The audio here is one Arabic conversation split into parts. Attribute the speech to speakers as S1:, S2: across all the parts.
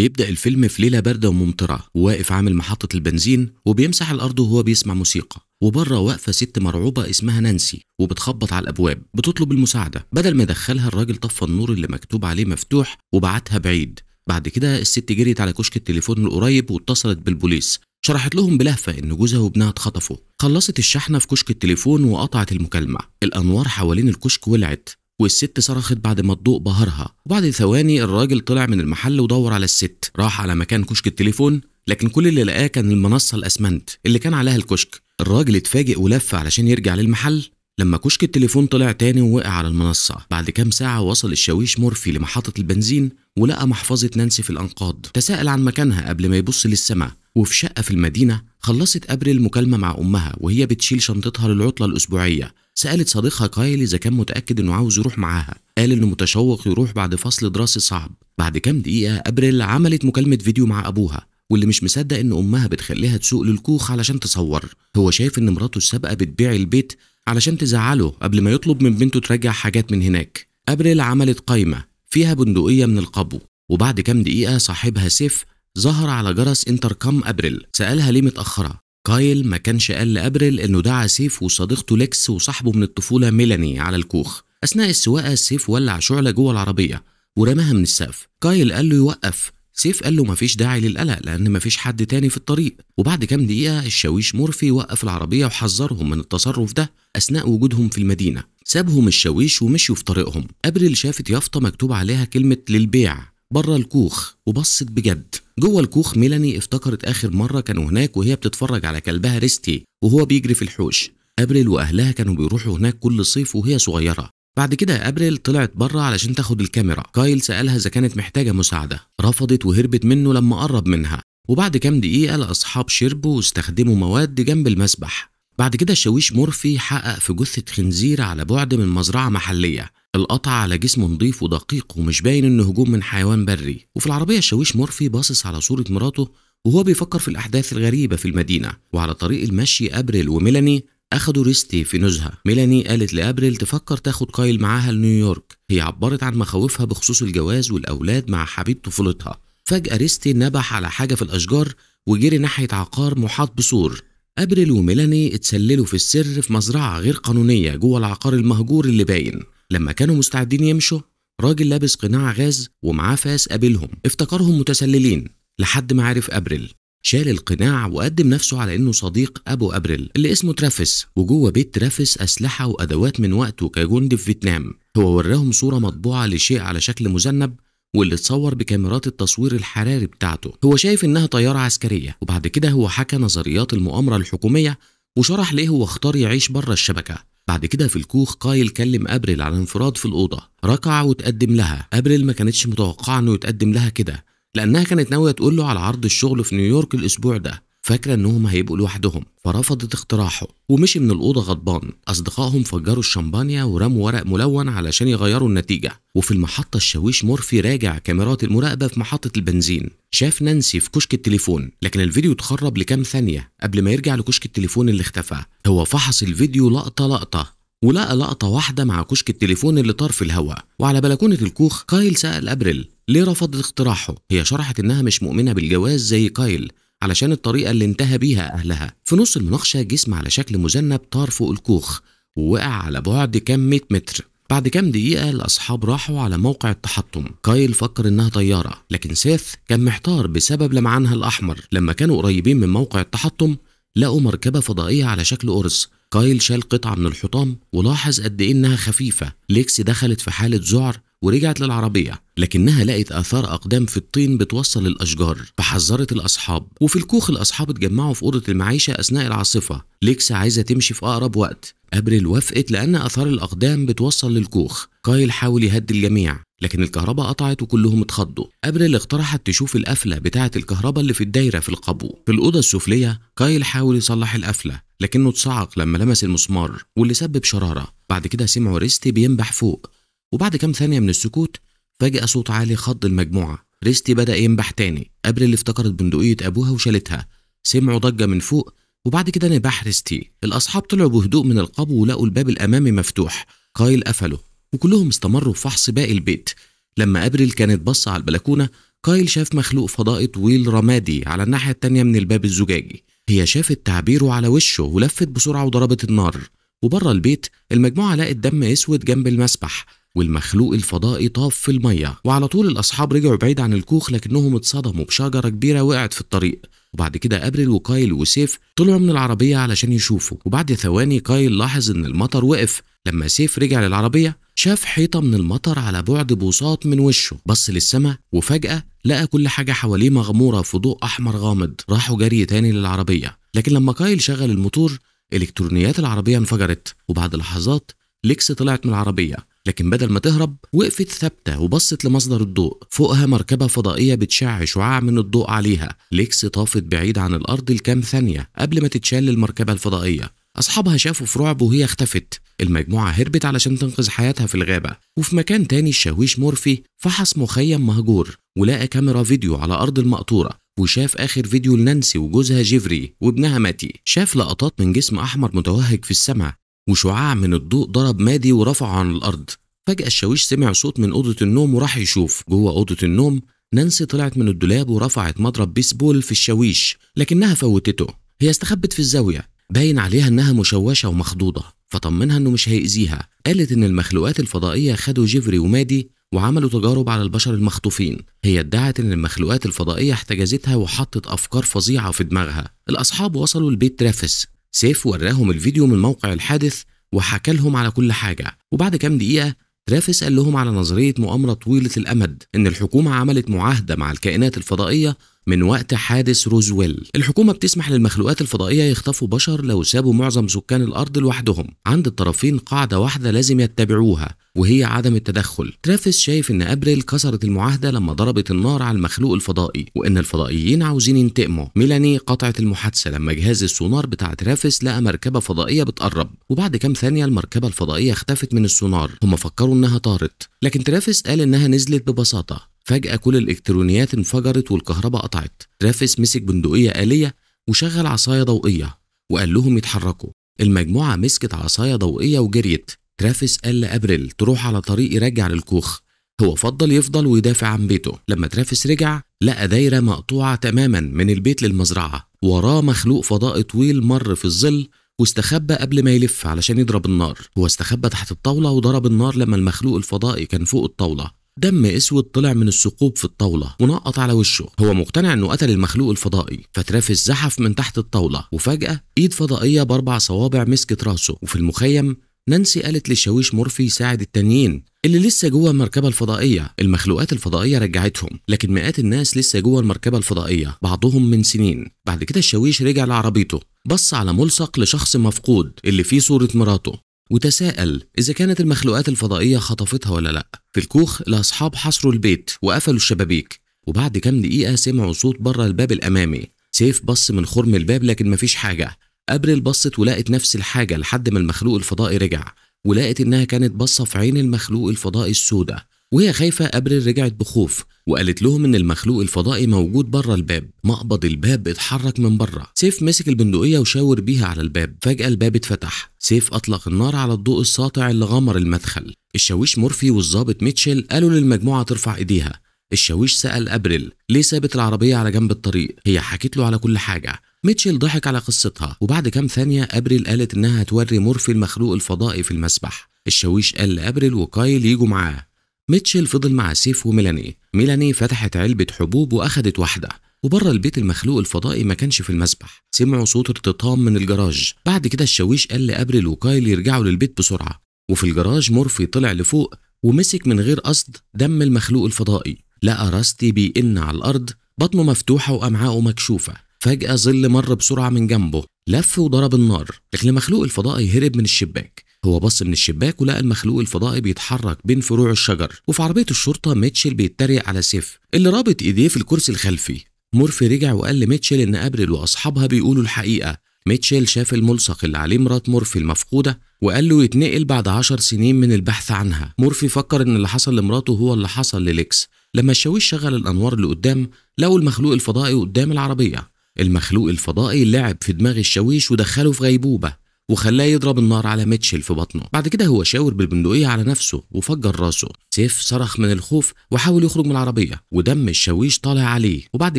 S1: بيبدأ الفيلم في ليلة باردة وممطرة وواقف عامل محطة البنزين وبيمسح الأرض وهو بيسمع موسيقى. وبره واقفة ست مرعوبة اسمها نانسي وبتخبط على الأبواب بتطلب المساعدة. بدل ما يدخلها الراجل طفى النور اللي مكتوب عليه مفتوح وبعتها بعيد. بعد كده الست جريت على كشك التليفون القريب واتصلت بالبوليس. شرحت لهم بلهفة إن جوزها وابنها اتخطفوا. خلصت الشحنة في كشك التليفون وقطعت المكالمة. الأنوار حوالين الكشك ولعت. والست صرخت بعد ما الضوء بهرها وبعد ثواني الراجل طلع من المحل ودور على الست. راح على مكان كشك التليفون لكن كل اللي لقاه كان المنصة الأسمنت اللي كان عليها الكشك. الراجل اتفاجئ ولف علشان يرجع للمحل. لما كشك التليفون طلع تاني ووقع على المنصة. بعد كام ساعة وصل الشاويش مورفي لمحطة البنزين ولقى محفظة نانسي في الأنقاض. تساءل عن مكانها قبل ما يبص للسماء. وفي شقة في المدينة خلصت أبريل مكالمة مع أمها وهي بتشيل شنطتها للعطلة الأسبوعية. سألت صديقها كايل إذا كان متأكد إنه عاوز يروح معاها. قال إنه متشوق يروح بعد فصل دراسي صعب. بعد كام دقيقة أبريل عملت مكالمة فيديو مع أبوها واللي مش مصدق إن أمها بتخليها تسوق للكوخ علشان تصور. هو شايف إن مراته السابقة بتبيع البيت علشان تزعله قبل ما يطلب من بنته ترجع حاجات من هناك. أبريل عملت قايمة فيها بندقية من القبو وبعد كام دقيقة صاحبها سيف ظهر على جرس انتركم أبريل. سألها ليه متأخرة؟ كايل ما كانش قال لأبريل إنه دعا سيف وصديقته ليكس وصاحبه من الطفولة ميلاني على الكوخ. أثناء السواقة سيف ولع شعلة جوه العربية ورماها من السقف. كايل قال له يوقف. سيف قال له مفيش داعي للقلق لأن مفيش حد تاني في الطريق. وبعد كام دقيقة الشاويش مورفي وقف العربية وحذرهم من التصرف ده أثناء وجودهم في المدينة. سابهم الشاويش ومشيوا في طريقهم. أبريل شافت يافطة مكتوب عليها كلمة للبيع بره الكوخ وبصت بجد. جوه الكوخ ميلاني افتكرت آخر مرة كانوا هناك وهي بتتفرج على كلبها ريستي وهو بيجري في الحوش. أبريل وأهلها كانوا بيروحوا هناك كل صيف وهي صغيرة. بعد كده أبريل طلعت بره علشان تاخد الكاميرا. كايل سألها إذا كانت محتاجة مساعدة. رفضت وهربت منه لما قرب منها. وبعد كام دقيقة الأصحاب شربوا واستخدموا مواد جنب المسبح. بعد كده الشاويش مورفي حقق في جثة خنزير على بعد من مزرعة محلية. القطع على جسمه نظيف ودقيق ومش باين إنه هجوم من حيوان بري. وفي العربية الشاويش مورفي باصص على صورة مراته وهو بيفكر في الأحداث الغريبة في المدينة. وعلى طريق المشي أبريل وميلاني أخدوا ريستي في نزهة. ميلاني قالت لأبريل تفكر تاخد كايل معاها لنيويورك. هي عبرت عن مخاوفها بخصوص الجواز والأولاد مع حبيب طفولتها. فجأة ريستي نبح على حاجة في الأشجار وجري ناحية عقار محاط بسور. أبريل وميلاني اتسللوا في السر في مزرعة غير قانونية جوه العقار المهجور اللي باين. لما كانوا مستعدين يمشوا راجل لابس قناع غاز ومعاه فاس قابلهم. افتكرهم متسللين لحد ما عرف أبريل. شال القناع وقدم نفسه على إنه صديق أبو أبريل اللي اسمه ترافيس وجوه بيت ترافيس أسلحة وأدوات من وقته كجندي في فيتنام. هو وراهم صورة مطبوعة لشيء على شكل مذنب واللي اتصور بكاميرات التصوير الحراري بتاعته. هو شايف إنها طيارة عسكرية وبعد كده هو حكى نظريات المؤامرة الحكومية وشرح ليه هو اختار يعيش بره الشبكة. بعد كده في الكوخ كايل كلم أبريل على انفراد في الأوضة. ركع وتقدم لها. أبريل ما كانتش متوقعة إنه يتقدم لها كده لأنها كانت ناوية تقول له على عرض الشغل في نيويورك الأسبوع ده. فاكرة انهم هيبقوا لوحدهم فرفضت اقتراحه ومشي من الأوضة غضبان. أصدقائهم فجروا الشمبانيا ورموا ورق ملون علشان يغيروا النتيجة. وفي المحطة الشاويش مورفي راجع كاميرات المراقبة في محطة البنزين. شاف نانسي في كشك التليفون لكن الفيديو اتخرب لكام ثانية قبل ما يرجع لكشك التليفون اللي اختفى. هو فحص الفيديو لقطة لقطة ولقى لقطة واحدة مع كشك التليفون اللي طار في الهواء. وعلى بلكونة الكوخ كايل سأل أبريل ليه رفضت اقتراحه؟ هي شرحت إنها مش مؤمنة بالجواز زي كايل. علشان الطريقة اللي انتهى بيها أهلها. في نص المناقشة جسم على شكل مذنب طار فوق الكوخ ووقع على بعد كام مئة متر. بعد كام دقيقة الأصحاب راحوا على موقع التحطم. كايل فكر إنها طيارة لكن سيث كان محتار بسبب لمعانها الأحمر. لما كانوا قريبين من موقع التحطم لقوا مركبة فضائية على شكل قرص. كايل شال قطعة من الحطام ولاحظ قد إيه إنها خفيفة. ليكس دخلت في حالة ذعر ورجعت للعربية لكنها لقت آثار أقدام في الطين بتوصل للأشجار فحذرت الأصحاب وفي الكوخ الأصحاب اتجمعوا في أوضة المعيشة أثناء العاصفة. ليكس عايزة تمشي في أقرب وقت. أبريل وافقت لأن آثار الأقدام بتوصل للكوخ. كايل حاول يهدي الجميع لكن الكهرباء قطعت وكلهم اتخضوا. أبريل اقترحت تشوف القفلة بتاعة الكهرباء اللي في الدايرة في القبو. في الأوضة السفلية كايل حاول يصلح القفلة لكنه اتصعق لما لمس المسمار واللي سبب شرارة. بعد كده سمعوا ريستي بينبح فوق. وبعد كام ثانية من السكوت فجأة صوت عالي خض المجموعة. ريستي بدأ ينبح تاني أبريل افتكرت بندقية أبوها وشالتها. سمعوا ضجة من فوق وبعد كده نباح ريستي. الأصحاب طلعوا بهدوء من القبو ولقوا الباب الأمامي مفتوح. كايل قفله وكلهم استمروا في فحص باقي البيت. لما أبريل كانت بتبص على البلكونة كايل شاف مخلوق فضائي طويل رمادي على الناحية التانية من الباب الزجاجي. هي شافت تعبيره على وشه ولفت بسرعة وضربت النار. وبره البيت المجموعة لقت دم أسود جنب المسبح والمخلوق الفضائي طاف في المية وعلى طول الأصحاب رجعوا بعيد عن الكوخ لكنهم اتصدموا بشجرة كبيرة وقعت في الطريق. وبعد كده أبريل وكايل وسيث طلعوا من العربية علشان يشوفوا. وبعد ثواني كايل لاحظ إن المطر وقف. لما سيث رجع للعربية شاف حيطة من المطر على بعد بوصات من وشه. بص للسما وفجأة لقى كل حاجة حواليه مغمورة في ضوء أحمر غامض. راحوا جري تاني للعربية. لكن لما كايل شغل الموتور إلكترونيات العربية انفجرت وبعد لحظات ليكس طلعت من العربية لكن بدل ما تهرب وقفت ثابتة وبصت لمصدر الضوء فوقها مركبة فضائية بتشع شعاع من الضوء عليها. ليكس طافت بعيد عن الأرض لكام ثانية قبل ما تتشال المركبة الفضائية. أصحابها شافوا في رعب وهي اختفت. المجموعة هربت علشان تنقذ حياتها في الغابة. وفي مكان تاني الشاويش مورفي فحص مخيم مهجور ولقى كاميرا فيديو على أرض المقطورة. وشاف آخر فيديو لنانسي وجوزها جيفري وابنها ماتي. شاف لقطات من جسم أحمر متوهج في السماء وشعاع من الضوء ضرب مادي ورفعه عن الأرض. فجأة الشاويش سمع صوت من أوضة النوم وراح يشوف. جوه أوضة النوم نانسي طلعت من الدولاب ورفعت مضرب بيسبول في الشاويش لكنها فوتته. هي استخبت في الزاوية. باين عليها إنها مشوشة ومخضوضة فطمنها إنه مش هيأذيها. قالت إن المخلوقات الفضائية خدوا جيفري ومادي وعملوا تجارب على البشر المخطوفين. هي ادعت إن المخلوقات الفضائية احتجزتها وحطت أفكار فظيعة في دماغها. الأصحاب وصلوا لبيت ترافيس سيث وراهم الفيديو من موقع الحادث وحكى لهم على كل حاجة. وبعد كام دقيقة ترافيس قال لهم على نظرية مؤامرة طويلة الأمد إن الحكومة عملت معاهدة مع الكائنات الفضائية من وقت حادث روزويل. الحكومة بتسمح للمخلوقات الفضائية يخطفوا بشر لو سابوا معظم سكان الأرض لوحدهم عند الطرفين قاعدة واحدة لازم يتبعوها وهي عدم التدخل. ترافيس شايف إن أبريل كسرت المعاهدة لما ضربت النار على المخلوق الفضائي وإن الفضائيين عاوزين ينتقموا. ميلاني قطعت المحادثة لما جهاز السونار بتاع ترافيس لقى مركبة فضائية بتقرب وبعد كام ثانية المركبة الفضائية اختفت من السونار. هم فكروا إنها طارت لكن ترافيس قال إنها نزلت ببساطة. فجأة كل الإلكترونيات انفجرت والكهرباء قطعت. ترافيس مسك بندقية آلية وشغل عصاية ضوئية وقال لهم يتحركوا. المجموعة مسكت عصاية ضوئية وجريت. ترافيس قال لأبريل تروح على طريق يرجع للكوخ. هو فضل يفضل ويدافع عن بيته. لما ترافيس رجع لقى دايرة مقطوعة تماما من البيت للمزرعة. وراه مخلوق فضائي طويل مر في الظل واستخبى قبل ما يلف علشان يضرب النار. هو استخبى تحت الطاولة وضرب النار لما المخلوق الفضائي كان فوق الطاولة. دم أسود طلع من الثقوب في الطاولة ونقط على وشه. هو مقتنع إنه قتل المخلوق الفضائي فترافيس زحف من تحت الطاولة وفجأة إيد فضائية بأربع صوابع مسكت راسه. وفي المخيم نانسي قالت للشاويش مورفي يساعد التانيين اللي لسه جوه المركبة الفضائية. المخلوقات الفضائية رجعتهم لكن مئات الناس لسه جوه المركبة الفضائية بعضهم من سنين. بعد كده الشاويش رجع لعربيته بص على ملصق لشخص مفقود اللي فيه صورة مراته. وتساءل إذا كانت المخلوقات الفضائية خطفتها ولا لأ. في الكوخ الأصحاب حصروا البيت وقفلوا الشبابيك. وبعد كام دقيقة سمعوا صوت بره الباب الأمامي. سيف بص من خرم الباب لكن مفيش حاجة. أبريل بصت ولقت نفس الحاجة لحد ما المخلوق الفضائي رجع. ولقت إنها كانت باصة في عين المخلوق الفضائي السوداء وهي خايفة أبريل رجعت بخوف وقالت لهم إن المخلوق الفضائي موجود بره الباب. مقبض الباب اتحرك من بره سيف مسك البندقية وشاور بيها على الباب. فجأة الباب اتفتح. سيف أطلق النار على الضوء الساطع اللي غمر المدخل. الشاويش مورفي والظابط ميتشل قالوا للمجموعة ترفع إيديها. الشاويش سأل أبريل ليه سابت العربية على جنب الطريق؟ هي حكت له على كل حاجة. ميتشل ضحك على قصتها وبعد كام ثانية أبريل قالت إنها هتوري مورفي المخلوق الفضائي في المسبح. الشاويش قال لأبريل وكايل يجوا معاه. ميتشل فضل مع سيف وميلاني. ميلاني فتحت علبة حبوب وأخدت واحدة. وبره البيت المخلوق الفضائي ما كانش في المسبح. سمعوا صوت ارتطام من الجراج. بعد كده الشاويش قال لأبريل وكايل يرجعوا للبيت بسرعة. وفي الجراج مورفي طلع لفوق ومسك من غير قصد دم المخلوق الفضائي. لقى راستي بيئن على الأرض بطنه مفتوحة وأمعاءه مكشوفة. فجأة ظل مر بسرعة من جنبه. لف وضرب النار. لكن المخلوق الفضائي هرب من الشباك. هو بص من الشباك ولقى المخلوق الفضائي بيتحرك بين فروع الشجر وفي عربية الشرطة ميتشل بيتريق على سيف. اللي رابط إيديه في الكرسي الخلفي. مورفي رجع وقال لميتشل إن أبريل وأصحابها بيقولوا الحقيقة. ميتشل شاف الملصق اللي عليه مرات مورفي المفقودة وقال له يتنقل بعد عشر سنين من البحث عنها. مورفي فكر إن اللي حصل لمراته هو اللي حصل لليكس. لما الشاويش شغل الأنوار اللي قدام لقوا المخلوق الفضائي قدام العربية. المخلوق الفضائي لعب في دماغ الشاويش ودخله في غيبوبة. وخلاه يضرب النار على ميتشل في بطنه. بعد كده هو شاور بالبندقية على نفسه وفجر راسه. سيف صرخ من الخوف وحاول يخرج من العربية ودم الشاويش طالع عليه. وبعد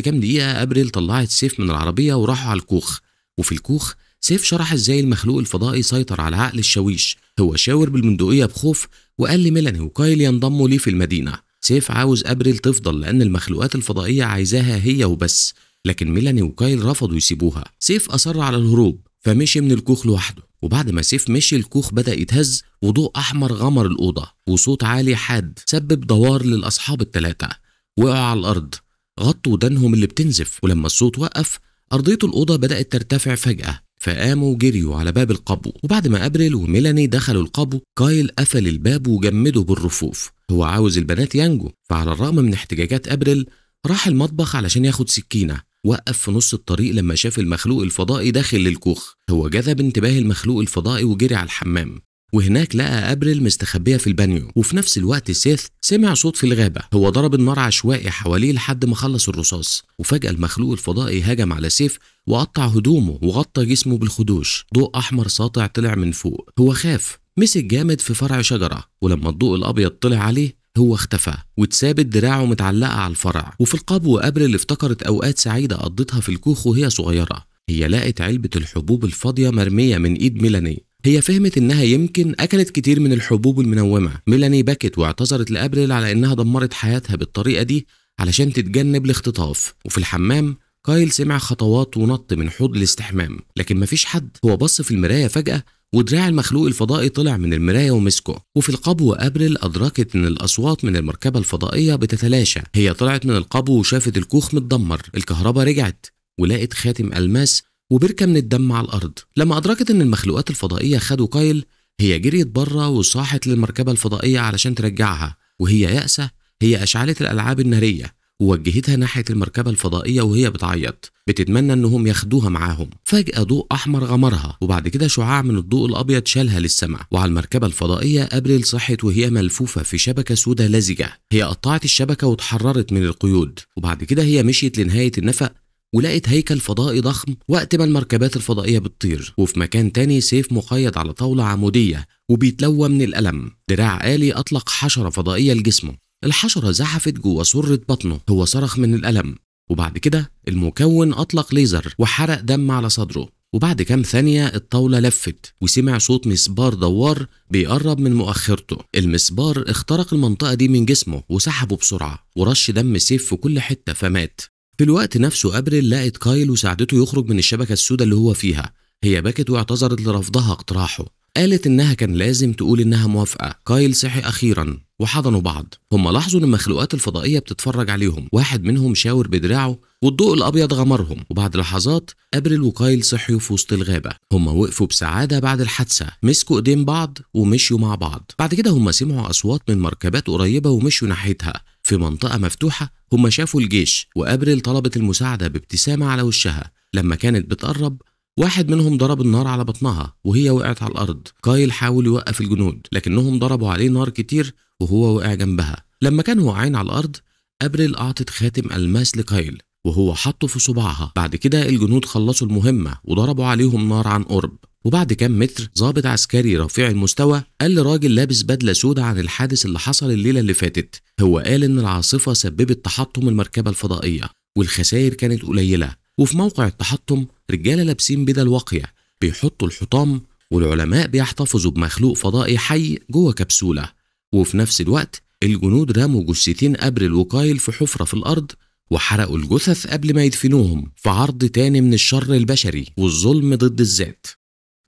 S1: كام دقيقة أبريل طلعت سيف من العربية وراحوا على الكوخ. وفي الكوخ سيف شرح إزاي المخلوق الفضائي سيطر على عقل الشاويش. هو شاور بالبندقية بخوف وقال لميلاني وكايل ينضموا ليه في المدينة. سيف عاوز أبريل تفضل لأن المخلوقات الفضائية عايزاها هي وبس لكن ميلاني وكايل رفضوا يسيبوها. سيف أصر على الهروب فمشي من الكوخ لوحده وبعد ما سيف مشي الكوخ بدأ يتهز وضوء أحمر غمر الأوضة وصوت عالي حاد سبب دوار للأصحاب التلاتة. وقعوا على الأرض غطوا ودانهم اللي بتنزف ولما الصوت وقف أرضية الأوضة بدأت ترتفع فجأة فقاموا وجريوا على باب القبو. وبعد ما أبريل وميلاني دخلوا القبو كايل قفل الباب وجمده بالرفوف. هو عاوز البنات ينجوا فعلى الرغم من احتجاجات أبريل راح المطبخ علشان ياخد سكينة. وقف في نص الطريق لما شاف المخلوق الفضائي داخل للكوخ. هو جذب انتباه المخلوق الفضائي وجري على الحمام. وهناك لقى أبريل مستخبية في البانيو. وفي نفس الوقت سيف سمع صوت في الغابة. هو ضرب النار عشوائي حواليه لحد ما خلص الرصاص. وفجأة المخلوق الفضائي هجم على سيف وقطع هدومه وغطى جسمه بالخدوش. ضوء أحمر ساطع طلع من فوق. هو خاف. مسك جامد في فرع شجرة. ولما الضوء الأبيض طلع عليه هو اختفى واتثابت دراعه متعلقة على الفرع. وفي القبو أبريل افتكرت أوقات سعيدة قضتها في الكوخ وهي صغيرة. هي لقت علبة الحبوب الفاضية مرمية من إيد ميلاني. هي فهمت إنها يمكن أكلت كتير من الحبوب المنومة. ميلاني بكت واعتذرت لأبريل على إنها دمرت حياتها بالطريقة دي علشان تتجنب الاختطاف. وفي الحمام كايل سمع خطوات ونط من حوض الاستحمام. لكن مفيش حد. هو بص في المراية فجأة ودراع المخلوق الفضائي طلع من المراية ومسكه وفي القبو أبريل أدركت إن الأصوات من المركبة الفضائية بتتلاشى. هي طلعت من القبو وشافت الكوخ متدمر. الكهرباء رجعت ولقت خاتم ألماس وبركة من الدم على الأرض. لما أدركت إن المخلوقات الفضائية خدوا كايل هي جريت بره وصاحت للمركبة الفضائية علشان ترجعها وهي يأسة هي أشعلت الألعاب النارية. ووجهتها ناحية المركبة الفضائية وهي بتعيط. بتتمنى إنهم ياخدوها معاهم. فجأة ضوء أحمر غمرها وبعد كده شعاع من الضوء الأبيض شالها للسماء. وعلى المركبة الفضائية أبريل صحت وهي ملفوفة في شبكة سودة لزجة. هي قطعت الشبكة واتحررت من القيود. وبعد كده هي مشيت لنهاية النفق ولقت هيكل فضائي ضخم وقت ما المركبات الفضائية بتطير. وفي مكان تاني سيف مقيد على طاولة عمودية وبيتلوى من الألم. دراع آلي أطلق حشرة فضائية لجسمه. الحشرة زحفت جوه سرة بطنه هو صرخ من الألم. وبعد كده المكون أطلق ليزر وحرق دم على صدره. وبعد كام ثانية الطاولة لفت وسمع صوت مسبار دوار بيقرب من مؤخرته. المسبار اخترق المنطقة دي من جسمه وسحبه بسرعة ورش دم سيف في كل حتة فمات. في الوقت نفسه أبريل لقت كايل وساعدته يخرج من الشبكة السوداء اللي هو فيها. هي بكت واعتذرت لرفضها اقتراحه. قالت إنها كان لازم تقول إنها موافقة. كايل صحي أخيرا. وحضنوا بعض. هم لاحظوا إن المخلوقات الفضائية بتتفرج عليهم. واحد منهم شاور بدراعه والضوء الأبيض غمرهم. وبعد لحظات أبريل وكايل صحيوا في وسط الغابة. هم وقفوا بسعادة بعد الحادثة. مسكوا إيدين بعض ومشيوا مع بعض. بعد كده هم سمعوا أصوات من مركبات قريبة ومشوا ناحيتها. في منطقة مفتوحة هم شافوا الجيش. وأبريل طلبت المساعدة بابتسامة على وشها. لما كانت بتقرب واحد منهم ضرب النار على بطنها وهي وقعت على الأرض. كايل حاول يوقف الجنود لكنهم ضربوا عليه نار كتير وهو وقع جنبها. لما كانوا واقعين على الأرض أبريل أعطت خاتم ألماس لكايل وهو حطه في صباعها. بعد كده الجنود خلصوا المهمة وضربوا عليهم نار عن قرب. وبعد كام متر ضابط عسكري رفيع المستوى قال لراجل لابس بدلة سودة عن الحادث اللي حصل الليلة اللي فاتت. هو قال إن العاصفة سببت تحطم المركبة الفضائية والخسائر كانت قليلة. وفي موقع التحطم رجالة لابسين بدل واقية بيحطوا الحطام والعلماء بيحتفظوا بمخلوق فضائي حي جوه كبسولة. وفي نفس الوقت الجنود رموا جثتين أبريل وكايل في حفرة في الأرض وحرقوا الجثث قبل ما يدفنوهم في عرض تاني من الشر البشري والظلم ضد الذات.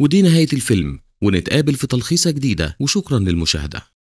S1: ودي نهاية الفيلم ونتقابل في تلخيصة جديدة وشكرا للمشاهدة.